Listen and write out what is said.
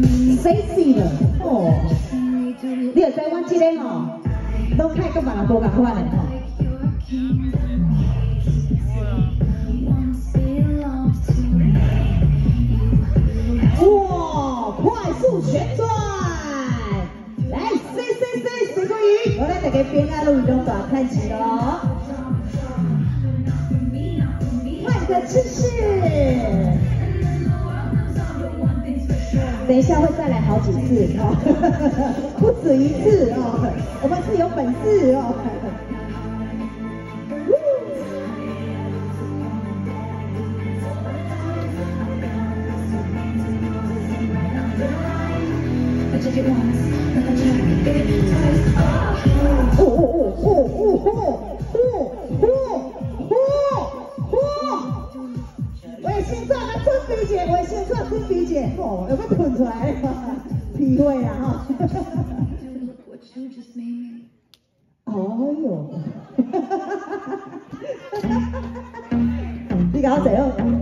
sexy 的哦，你有在我这个吼，都看个别人无共款的吼。哇，快速旋转，来，C C C，水果鱼，我来大家边啊路中短看齐了，换个姿势。等一下会再来好几次哦，不止一次哦，我们是有本事哦。我先做坤鼻姐，哦，有没有喷出来？体会啊，哈！哦哟，你搞谁哦？